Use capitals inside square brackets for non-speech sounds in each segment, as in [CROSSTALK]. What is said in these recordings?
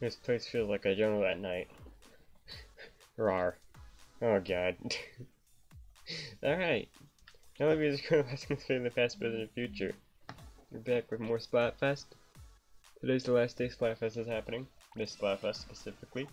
This place feels like a jungle at night. [LAUGHS] Rar. Oh god. [LAUGHS] Alright. Now that we're just ask us the past, present, and future. We're back with more Splatfest. Today's the last day Splatfest is happening. This Splatfest specifically.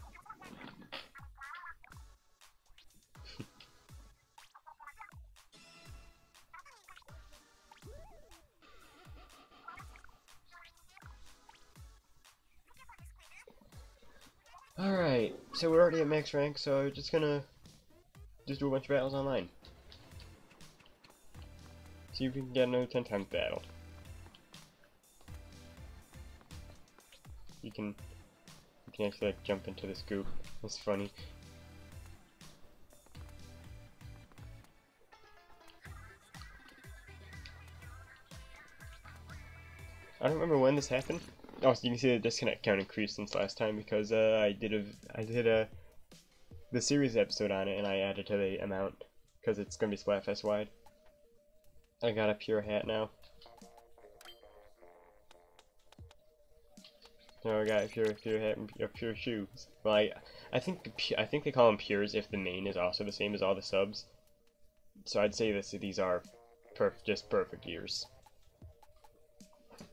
Rank, so just gonna just do a bunch of battles online. See if we can get another 10 times battle. You can you can actually like jump into the scoop. It's funny. I don't remember when this happened. Oh, so you can see the disconnect count increased since last time because uh, I did a I did a the series episode on it and I added to the amount because it's gonna be Splatfest wide. I got a pure hat now. No, I got a pure pure hat and pure, pure shoes. Well, I I think I think they call them pures if the main is also the same as all the subs. So I'd say this these are perf just perfect gears.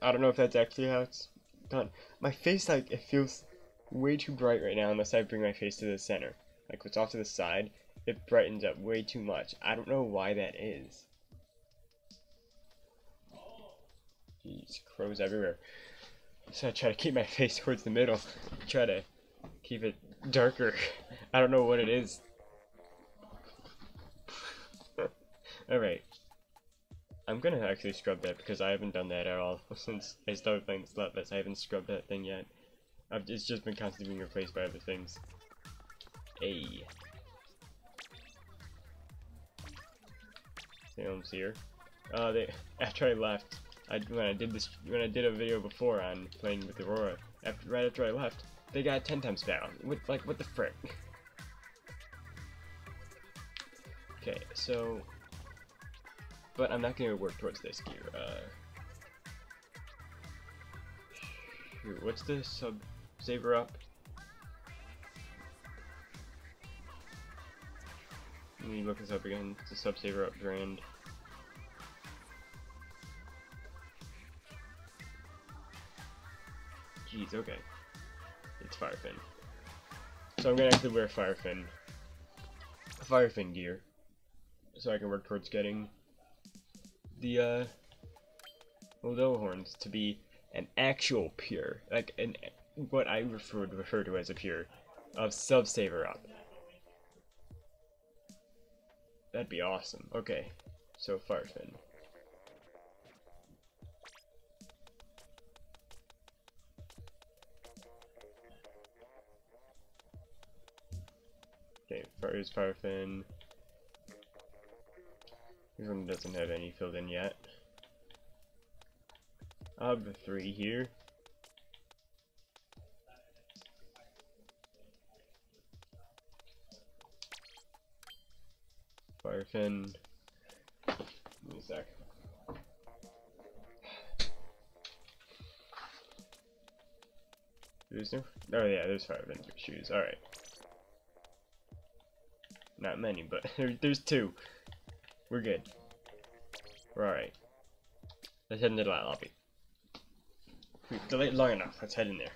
I don't know if that's actually how it's done. My face, like, it feels way too bright right now unless I bring my face to the center. Like, what's off to the side, it brightens up way too much. I don't know why that is. Jeez, crows everywhere. So I try to keep my [LAUGHS] face towards the middle. Try to keep it darker. I don't know what it is. [LAUGHS] Alright. I'm gonna actually scrub that because I haven't done that at all [LAUGHS] since I started playing Splatfest. I haven't scrubbed that thing yet. I've, it's just been constantly being replaced by other things. Hey. Films here. Uh, they [LAUGHS] after I left, I when I did this when I did a video before on playing with Aurora. After right after I left, they got ten times down. What like what the frick? Okay, so but I'm not going to work towards this gear. Uh, shoot, what's the sub saver up? Let me look this up again. It's a sub saver up brand. Jeez, okay. It's Firefin. So I'm gonna actually wear Firefin. Firefin gear. So I can work towards getting the uh, Modelo horns to be an actual pure, like an what I refer refer to as a pure of sub saver up. That'd be awesome. Okay, so Firefin. Okay, here's Firefin. This one doesn't have any filled in yet. i have the three here. Firefin. Give me a sec. There's no. Oh yeah, there's five Firefin shoes. All right. Not many, but [LAUGHS] there's two. We're good. We're alright. Let's head into that lobby. We've delayed long enough. Let's head in there.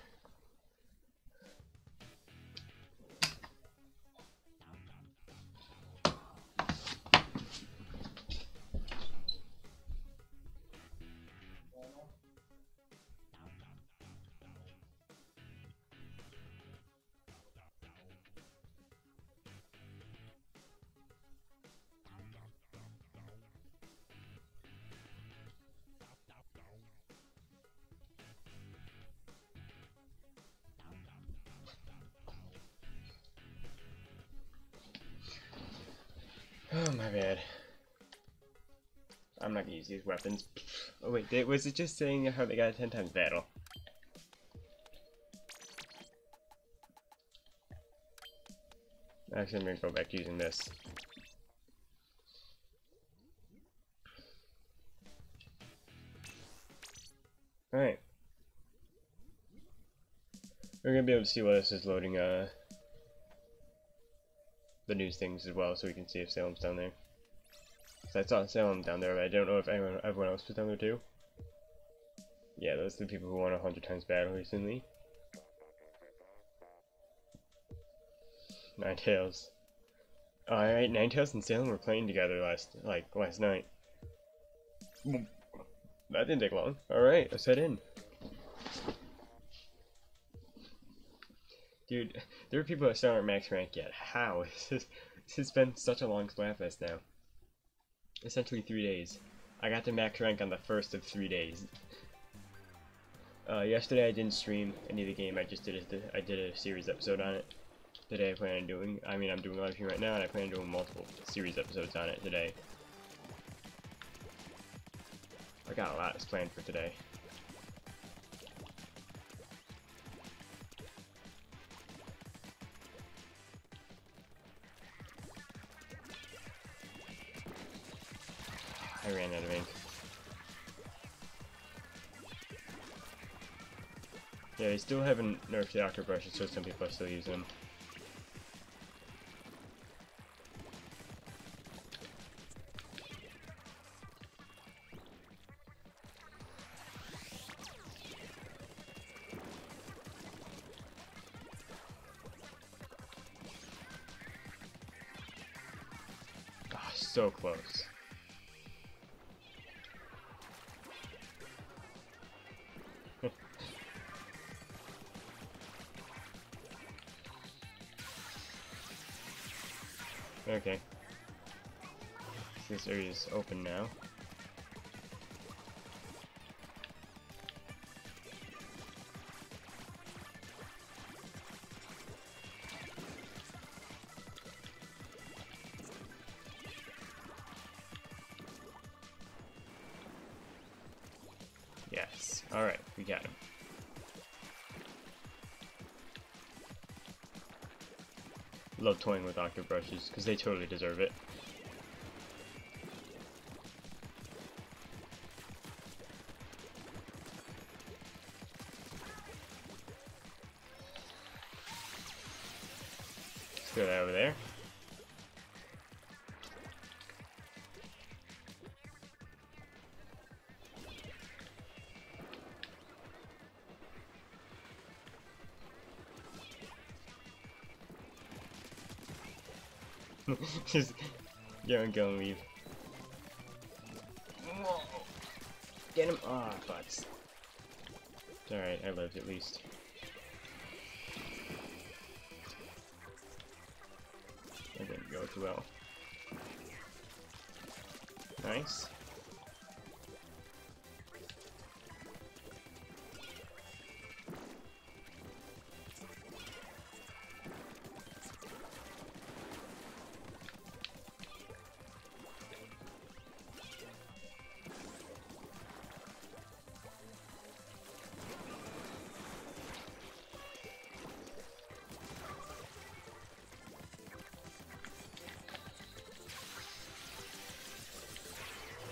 Use weapons. Oh wait, was it just saying how they got a 10 times battle? Actually, I'm gonna go back using this. Alright. We're gonna be able to see while this is loading uh the news things as well, so we can see if Salem's down there. I saw Salem down there, but I don't know if anyone, everyone else was down there too. Yeah, those are the people who won a hundred times battle recently. Ninetales. Alright, Ninetales and Salem were playing together last, like, last night. That didn't take long. Alright, let's head in. Dude, there are people that still aren't max rank yet. How? [LAUGHS] This, this has been such a long Splatfest now. Essentially three days. I got to max rank on the first of three days. Uh, yesterday I didn't stream any of the game. I just did a, I did a series episode on it. Today I plan on doing. I mean, I'm doing a live stream right now, and I plan on doing multiple series episodes on it today. I got a lot planned for today. I ran out of ink. Yeah, they still haven't nerfed the Octo Brushes, so some people are still using them. Oh, so close. This area is open now. Yes. Alright, we got him. Love toying with octo brushes because they totally deserve it. Just go and go and leave. Get him! Ah, oh, alright, I lived at least.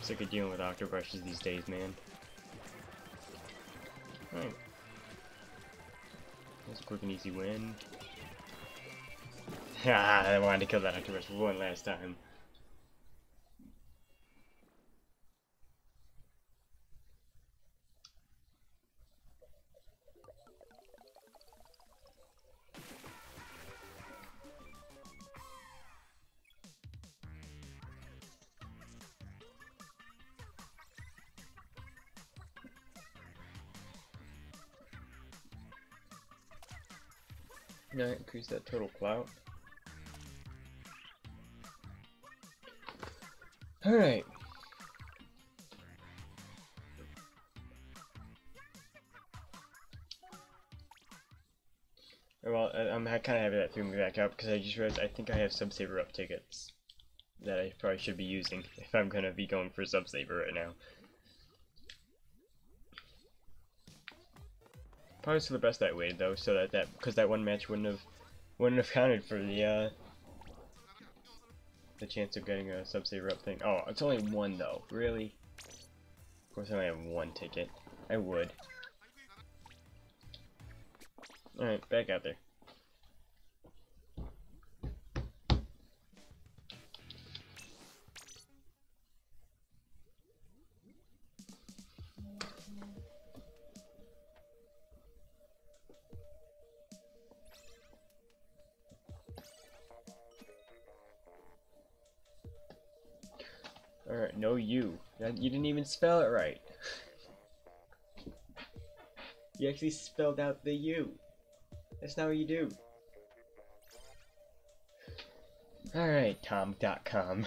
Sick of dealing with octo brushes these days, man. Alright. That's a quick and easy win. Ah, [LAUGHS] I wanted to kill that octo brush one last time. Yeah, increase that total clout. Alright. Oh, well, I'm kind of having that threw me back up because I just realized I think I have Subsaver up tickets that I probably should be using if I'm going to be going for Subsaver right now. Probably for the best that way though, so that that because that one match wouldn't have wouldn't have counted for the uh the chance of getting a Subsaver up thing. Oh, it's only one though. Really? Of course, I only have one ticket. I would. Alright, back out there. Alright, no you. You didn't even spell it right. you actually spelled out the U. That's not what you do. Alright, Tom.com.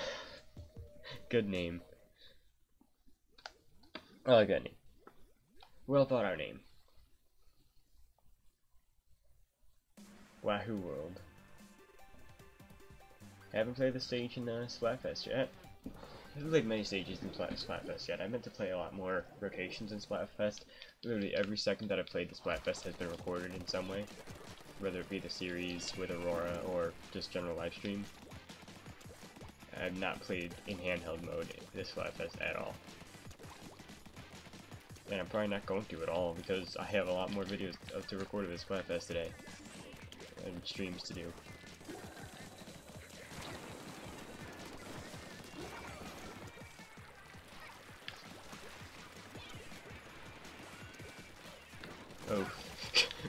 [LAUGHS] Good name. Like that name. Well thought out name. Wahoo World. Haven't played the stage in uh, Splatfest yet. I haven't played many stages in Splatfest yet. I meant to play a lot more rotations in Splatfest. Literally every second that I've played the Splatfest has been recorded in some way. Whether it be the series with Aurora or just general live stream. I've not played in handheld mode this Splatfest at all. And I'm probably not going to at all because I have a lot more videos to record of this Splatfest today. And streams to do.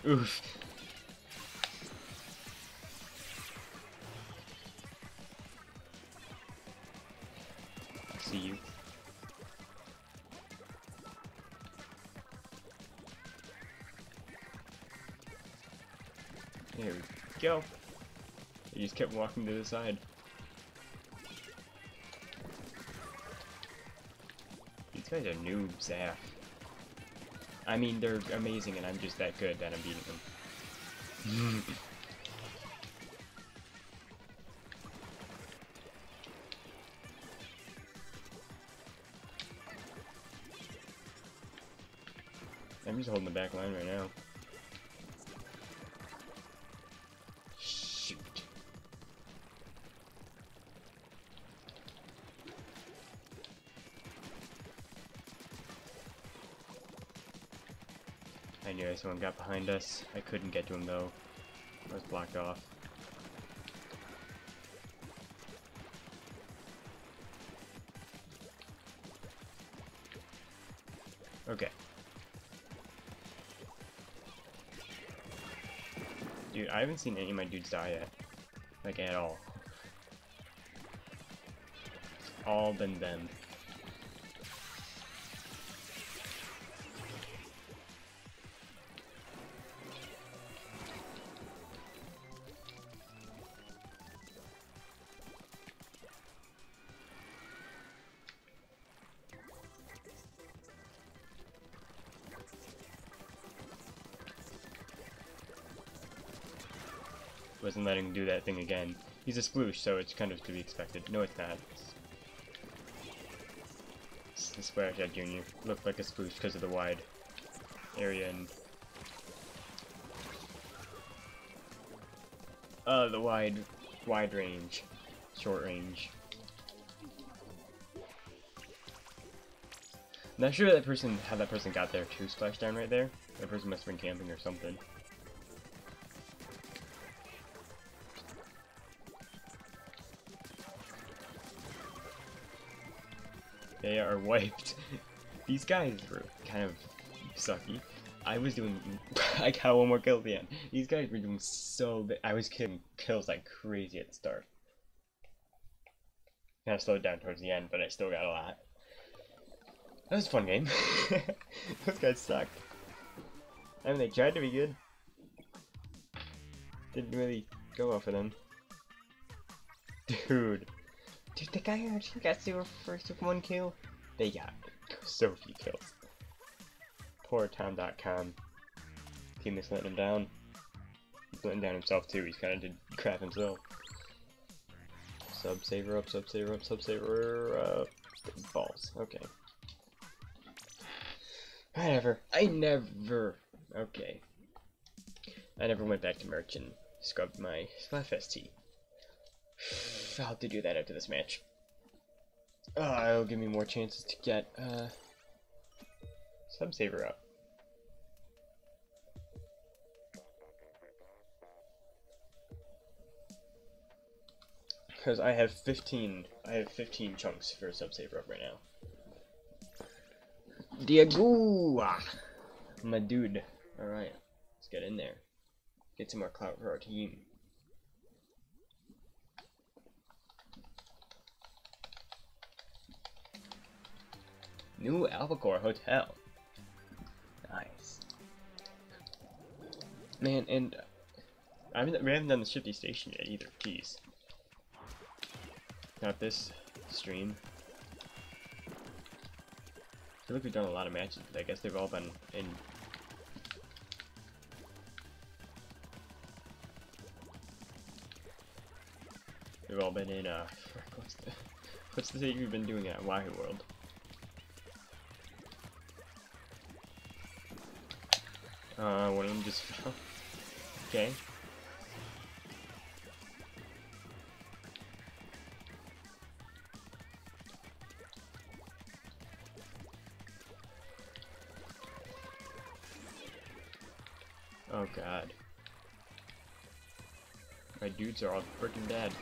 Oof. I see you. There we go. He just kept walking to the side. These guys are noobs, Zaf. I mean, they're amazing and I'm just that good that I'm beating them. I'm just holding the back line right now. Someone got behind us. I couldn't get to him though. I was blocked off. Okay. Dude, I haven't seen any of my dudes die yet. Like, at all. All been them. Wasn't letting him do that thing again. He's a sploosh, so it's kind of to be expected. No, it's not. It's, the Splash Jet Jr. looked like a sploosh because of the wide area and... Uh, the wide, wide range. Short range. Not sure that person, how that person got there to splashdown right there. That person must have been camping or something. [LAUGHS] wiped. These guys were kind of sucky. I was doing, [LAUGHS] I got one more kill at the end. These guys were doing so bad. I was killing kills like crazy at the start. Kind of slowed down towards the end, but I still got a lot. That was a fun game. [LAUGHS] Those guys sucked. I mean, they tried to be good. Didn't really go well for them. Dude. Dude, the guy actually got first with one kill. They got so few kills. Poor Tom.com. Team is letting him down. He's letting down himself too. He's kind of did crap himself. Sub saver up, sub saver up, sub saver up. Balls. Okay. I never, I never. Okay. I never went back to merch and scrubbed my Splatfest tea. [SIGHS] I'll have to do that after this match. Ah, oh, it'll give me more chances to get uh, Sub Saver up. Because I have 15, I have 15 chunks for Sub Saver up right now. Diagua! Ah, My dude. Alright, let's get in there. Get some more clout for our team. New Albacore Hotel. Nice. Man, and I haven't, we haven't done the Shifty Station yet either. Jeez. Not this stream. I feel like we've done a lot of matches, but I guess they've all been in. They've all been in, uh, [LAUGHS] what's the, what's the thing we've been doing at Wahoo World? Uh, one of them just fell. [LAUGHS] Okay. Oh god. My dudes are all freaking dead.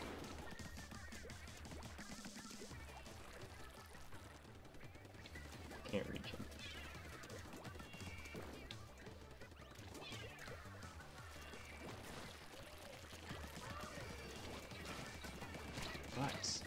What?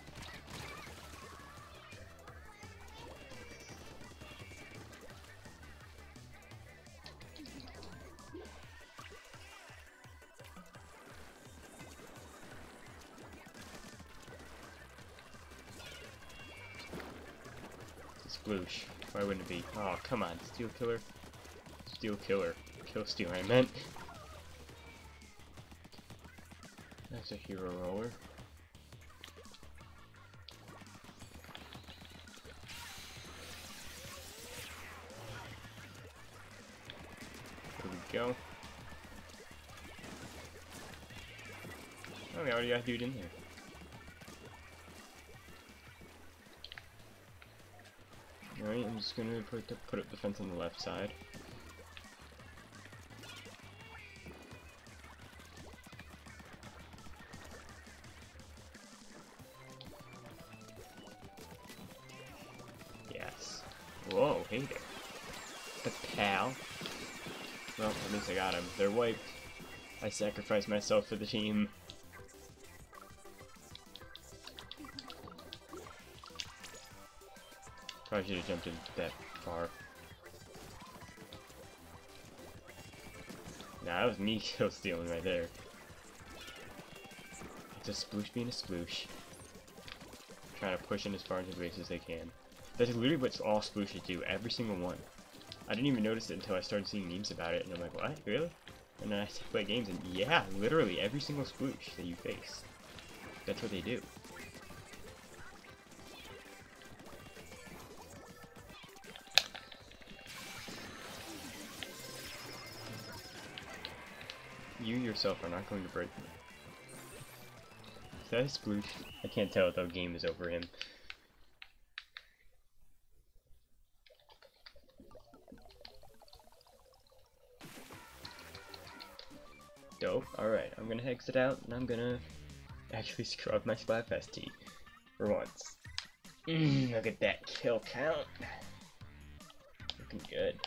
Sploosh. Why wouldn't it be? Oh, come on. Steel Killer? Steel Killer. Kill Steel, I meant. That's a hero roller. A dude in there. Alright, I'm just gonna put the, put up the fence on the left side. Yes. Whoa, hey there. The pal. Well, at least I got him. They're wiped. I sacrificed myself for the team. Probably should have jumped in that far. Nah, that was me [LAUGHS] kill stealing right there. It's a sploosh being a sploosh. Trying to push in as far into the base as they can. That's literally what all splooshes do, every single one. I didn't even notice it until I started seeing memes about it, and I'm like, what? Really? And then I [LAUGHS] play games, and yeah, literally every single sploosh that you face. That's what they do. You yourself are not going to break me. Is that a sploosh? I can't tell if the game is over him. Dope. Alright, I'm gonna exit out and I'm gonna [LAUGHS] actually scrub my Splatfest tee. For once. Mm, look at that kill count. Looking good.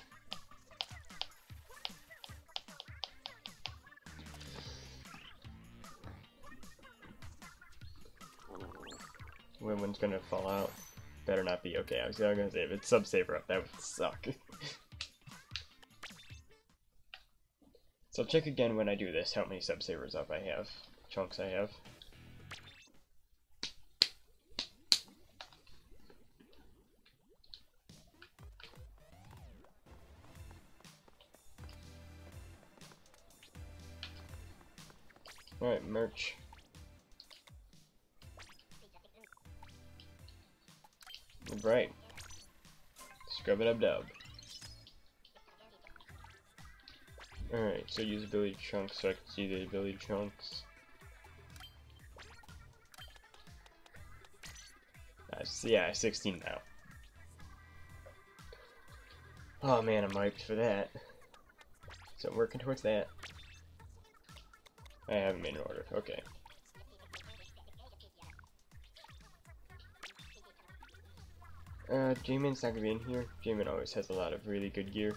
When one's gonna fall out. Better not be. Okay, I was gonna say, if it's sub-saver up, that would suck. [LAUGHS] so check again when I do this how many sub-savers up I have. Chunks I have. Right. Scrub it up dub. Alright, so use ability chunks so I can see the ability chunks. Nice. Yeah, 16 now. Oh man, I'm hyped for that. So I'm working towards that. I haven't made an order. Okay. Uh, J-Man's not gonna be in here. J-Man always has a lot of really good gear.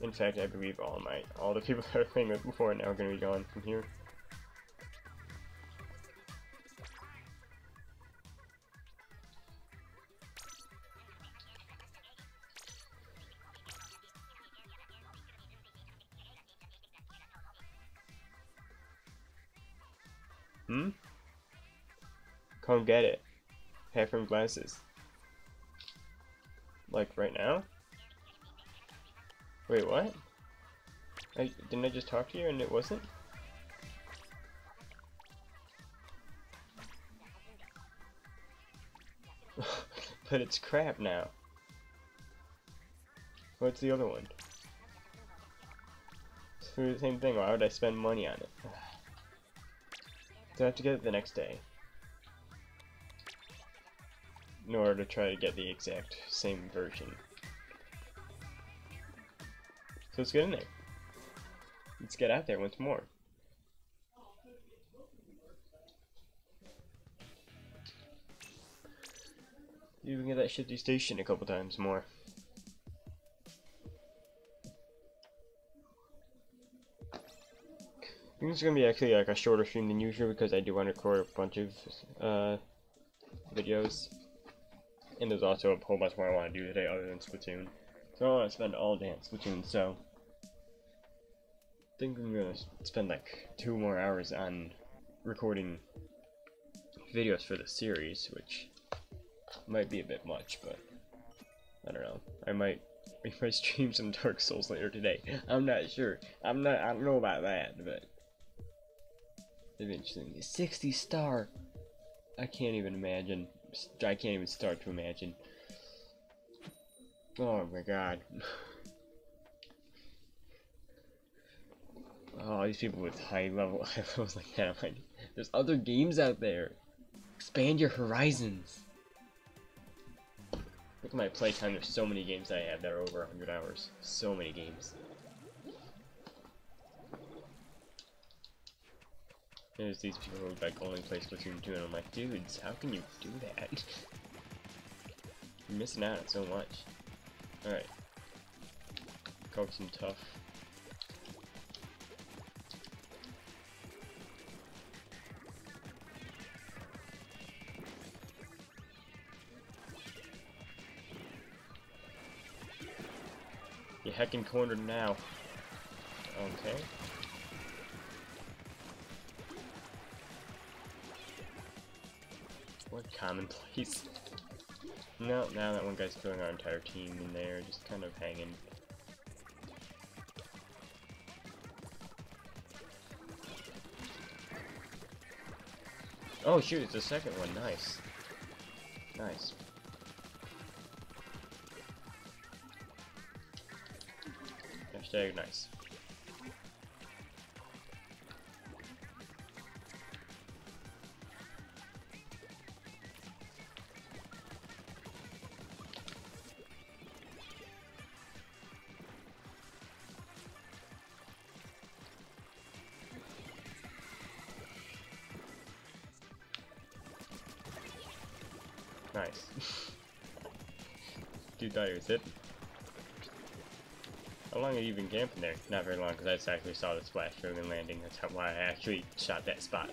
In fact, I believe all my all the people [LAUGHS] that I was playing with before are now gonna be gone from here. Hmm? Come get it. Half from glasses. Like right now? Wait, what? I, didn't I just talk to you and it wasn't? [LAUGHS] but it's crap now. What's the other one? It's the same thing, why would I spend money on it? [SIGHS] Do I have to get it the next day. In order to try to get the exact same version. So let's get in there. Let's get out there once more. Even get that shifty station a couple times more. I think gonna be actually like a shorter stream than usual because I do want to record a bunch of uh, videos. And there's also a whole bunch more I want to do today other than Splatoon. So I want to spend all day on Splatoon, so I think I'm gonna spend like two more hours on recording videos for the series, which might be a bit much, but I don't know. I might [LAUGHS] we might stream some Dark Souls later today. [LAUGHS] I'm not sure. I'm not I don't know about that, but eventually 60 star. I can't even imagine. I can't even start to imagine. Oh my god. Oh, these people with high level [LAUGHS] levels like that. Like, there's other games out there. Expand your horizons. Look at my playtime. There's so many games I have that are over 100 hours. So many games. There's these people who only play Splatoon 2 and I'm like, dudes, how can you do that? [LAUGHS] You're missing out on so much. Alright. Coke some tough. You're heckin' cornered now. Okay. Commonplace. No, now that one guy's killing our entire team in there, just kind of hanging. Oh shoot, it's the second one, nice. Nice. Hashtag nice. Nice. How long have you been camping there? Not very long, because I just actually saw the splash drone and landing. That's why I actually shot that spot.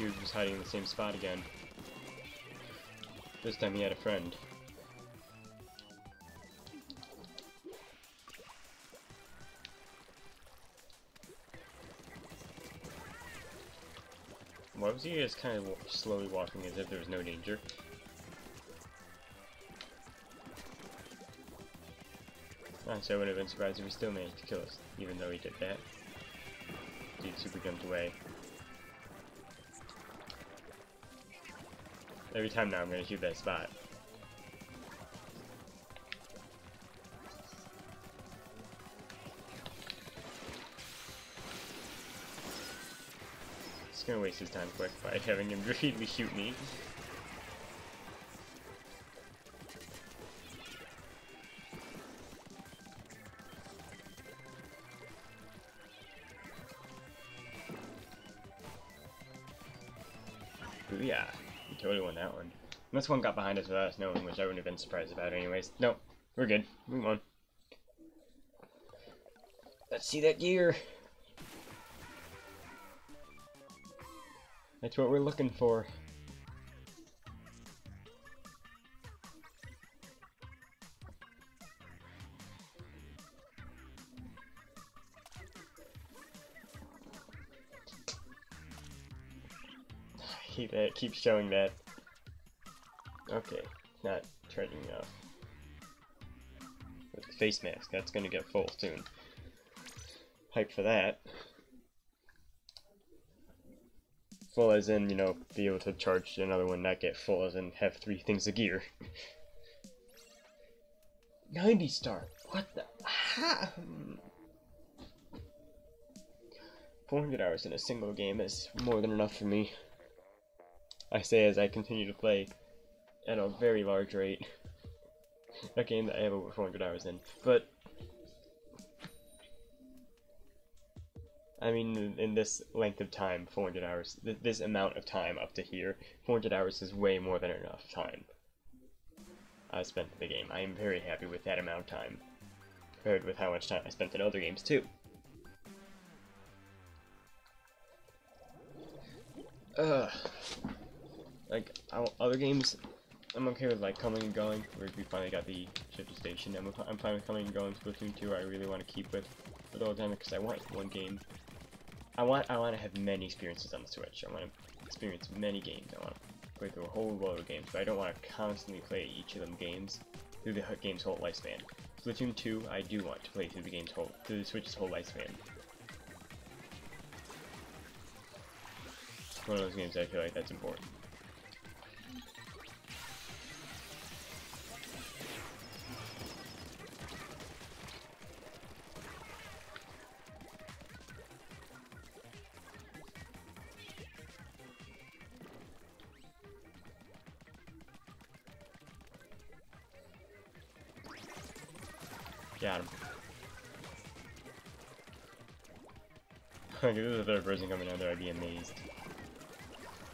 Dude was hiding in the same spot again. This time he had a friend. Why was he just kind of slowly walking as if there was no danger? Ah, Honestly, I wouldn't have been surprised if he still managed to kill us, even though he did that. Dude super jumped away. Every time now I'm gonna shoot that spot. Just gonna waste his time quick by [LAUGHS] having him [LAUGHS] repeatedly shoot me. Booyah totally won that one. This one got behind us without us knowing, which I wouldn't have been surprised about anyways. No, we're good. Move on. Let's see that gear. That's what we're looking for. Uh, it keeps showing that. Okay, not charging enough. With the face mask, that's gonna get full soon. Hype for that. Full as in, you know, be able to charge another one, not get full as in have three things of gear. [LAUGHS] 90 star. What the? Ha? Hmm. 400 hours in a single game is more than enough for me. I say as I continue to play at a very large rate. [LAUGHS] a game that I have over 400 hours in. But I mean, in this length of time, 400 hours, th this amount of time up to here, 400 hours is way more than enough time I spent in the game. I am very happy with that amount of time, compared with how much time I spent in other games, too. Ugh. Like, other games, I'm okay with, like, coming and going, where we finally got the shifty station. I'm, I'm fine with coming and going. Splatoon 2 I really want to keep with for the whole time, because I want one game I want I want to have many experiences on the Switch. I want to experience many games. I want to play through a whole load of games, but I don't want to constantly play each of them games through the game's whole lifespan. Splatoon 2, I do want to play through the game's whole through the Switch's whole lifespan. One of those games I feel like that's important. Okay, this is the third person coming down there, I'd be amazed.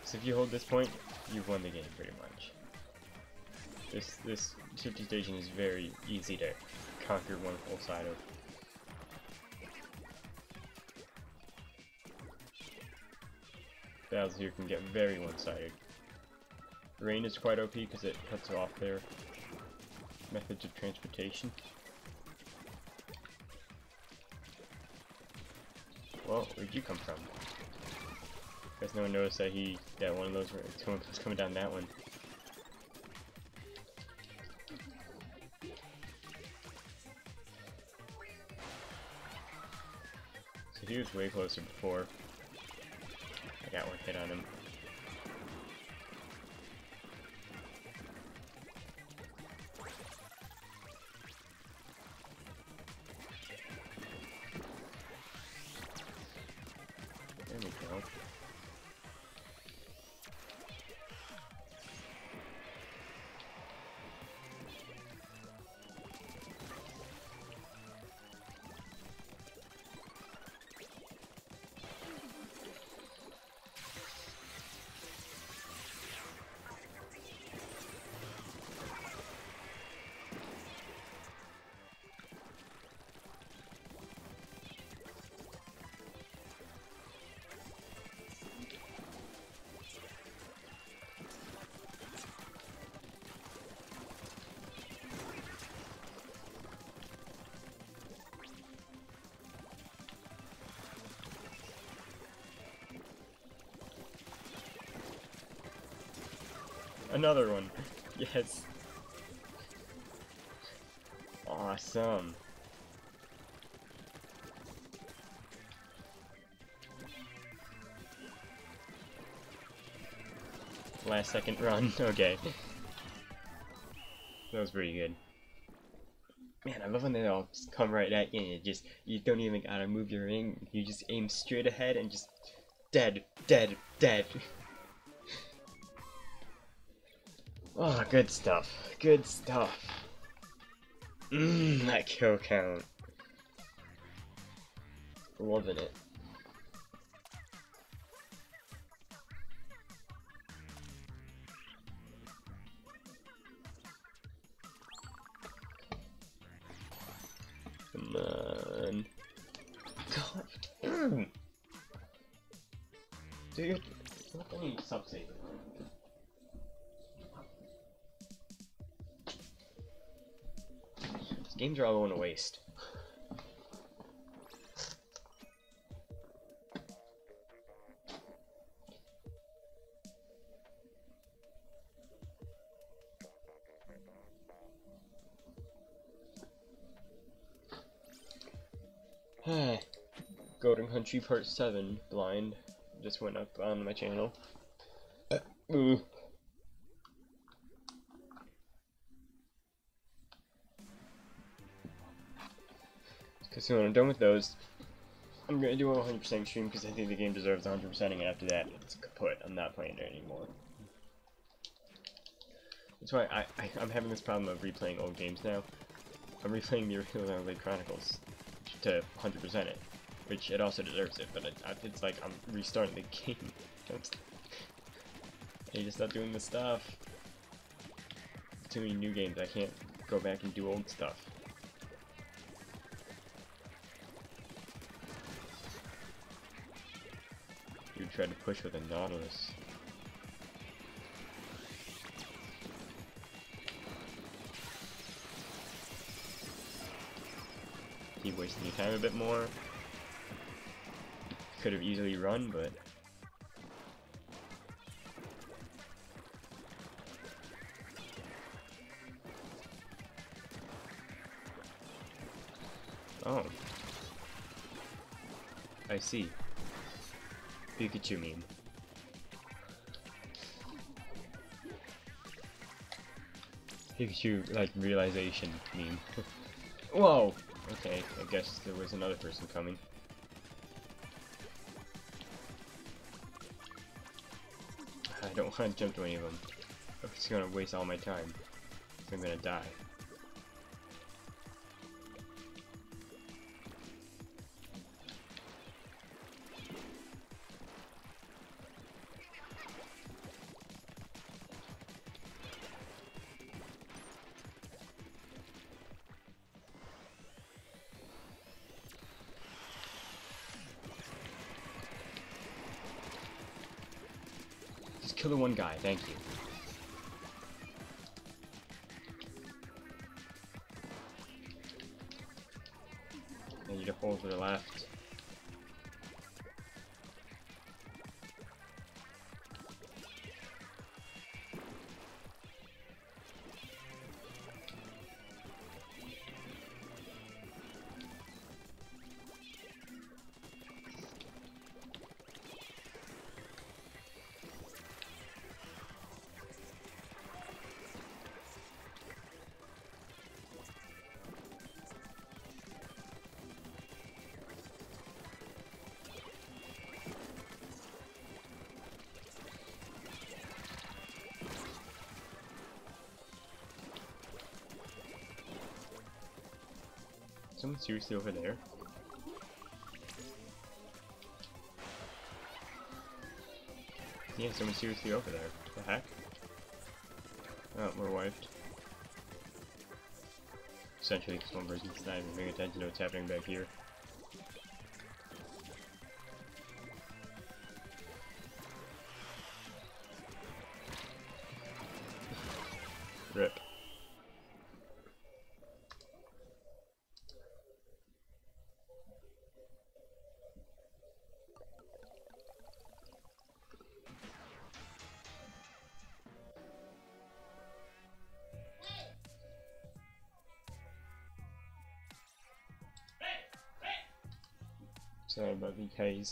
So if you hold this point, you've won the game pretty much. This this shifty station is very easy to conquer one full side of. Battles here can get very one-sided. Rain is quite OP because it cuts off their methods of transportation. Well, where'd you come from? Guess no one noticed that he, that one of those was coming down that one. So he was way closer before. I got one hit on him. Another one. [LAUGHS] Yes. Awesome. Last second run. [LAUGHS] Okay. that was pretty good. Man, I love when they all come right at you and you just, you don't even gotta move your ring. You just aim straight ahead and just Dead, dead, dead. [LAUGHS] Oh, good stuff. Good stuff. Mmm, that kill count. Loving it. Come on. God. Mm. Dude, I need subsave. Games are all going to waste. [SIGHS] Golden Country Part 7 Blind just went up on my channel. Uh, ooh. Because when I'm done with those, I'm gonna do a 100% stream because I think the game deserves 100%ing, and after that, it's kaput. I'm not playing it anymore. That's why I, I, am having this problem of replaying old games now. I'm replaying the original Xenoblade Chronicles to 100% it, which it also deserves it, but it, it's like I'm restarting the [LAUGHS] game. I to stop doing the stuff. Too many new games, I can't go back and do old stuff. Tried to push with a Nautilus. Keep wasting your time a bit more. Could have easily run, but Oh. I see. Pikachu meme. Pikachu, like, realization meme. [LAUGHS] Whoa! Okay, I guess there was another person coming. I don't [LAUGHS] want to jump to any of them. It's gonna waste all my time. I'm gonna die. Kill the one guy, thank you. I need to hold to the left. Someone seriously over there? Yeah, someone seriously over there. What the heck? Oh, we're wiped. Essentially, because one person's not even paying attention to what's happening back here. Sorry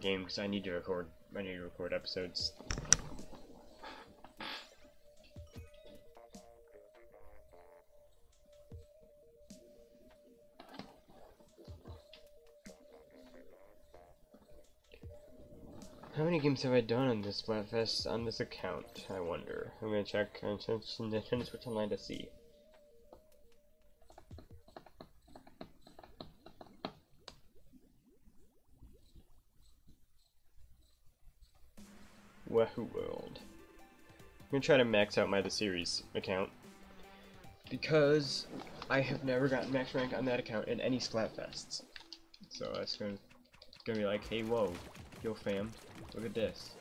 game because I need to record. I need to record episodes. How many games have I done on this Splatfest on this account? I wonder. I'm gonna check on Nintendo Switch Online to see. Wahoo World. I'm gonna try to max out my The Series account. Because I have never gotten max rank on that account in any Splatfests. So that's gonna, gonna be like, hey, whoa, yo fam, look at this.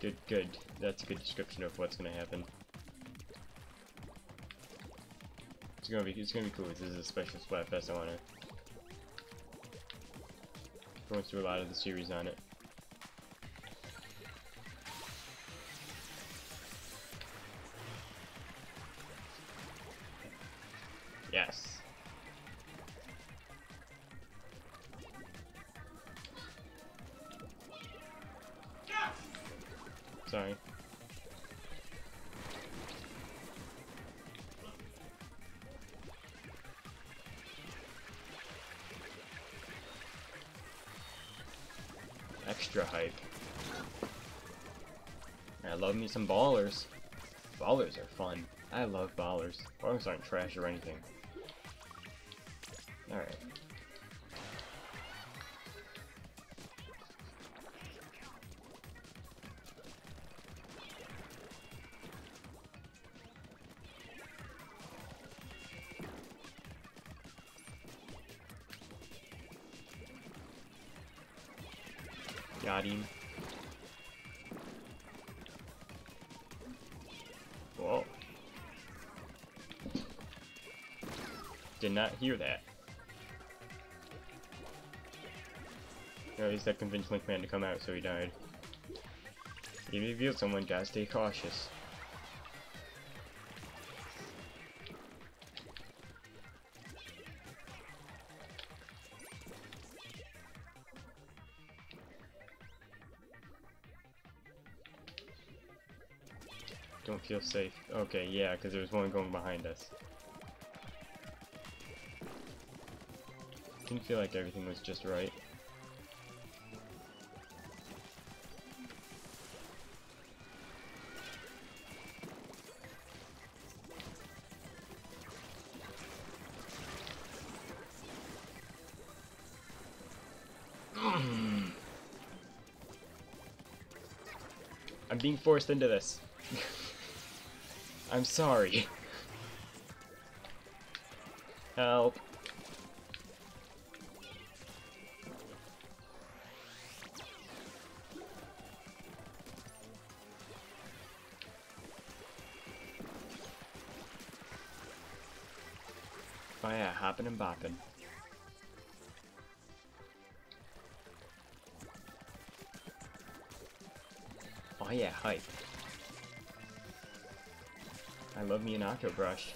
Good, good. That's a good description of what's gonna happen. It's gonna be, it's gonna be cool. This is a special Splatfest. I wanna going through a lot of the series on it. Yes. Sorry. Extra hype. I love me some ballers. Ballers are fun. I love ballers. Ballers aren't trash or anything. Alright. Not hear that. Or at least that convinced Link Man to come out, so he died. He revealed someone, gotta stay cautious. Don't feel safe. Okay, yeah, because there was one going behind us. Didn't feel like everything was just right. [CLEARS THROAT] I'm being forced into this. [LAUGHS] I'm sorry. Help.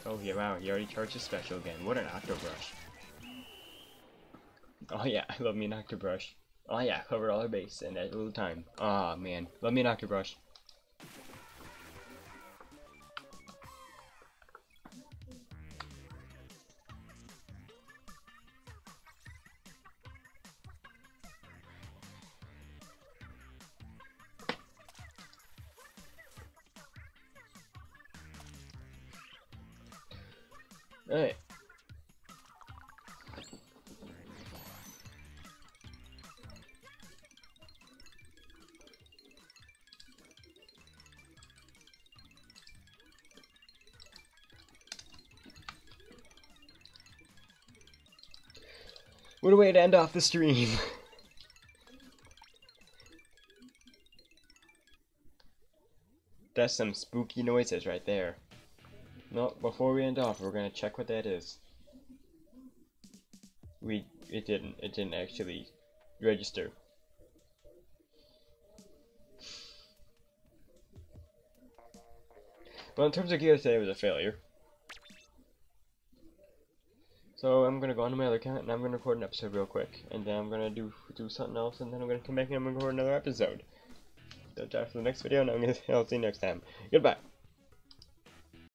Oh yeah, wow, he already charged his special again. What an Octobrush. Oh yeah, [LAUGHS] I love me an Octobrush. Oh yeah, covered all our base in that little time. Ah oh, man, love me an Octobrush. Alright. What a way to end off the stream. [LAUGHS] That's some spooky noises right there. No, before we end off, we're gonna check what that is. We, it didn't, it didn't actually register. Well, in terms of gear today, it was a failure. So I'm gonna go onto my other account and I'm gonna record an episode real quick, and then I'm gonna do do something else, and then I'm gonna come back and I'm gonna record another episode. Don't So, for the next video, and I'm gonna [LAUGHS] I'll see you next time. Goodbye.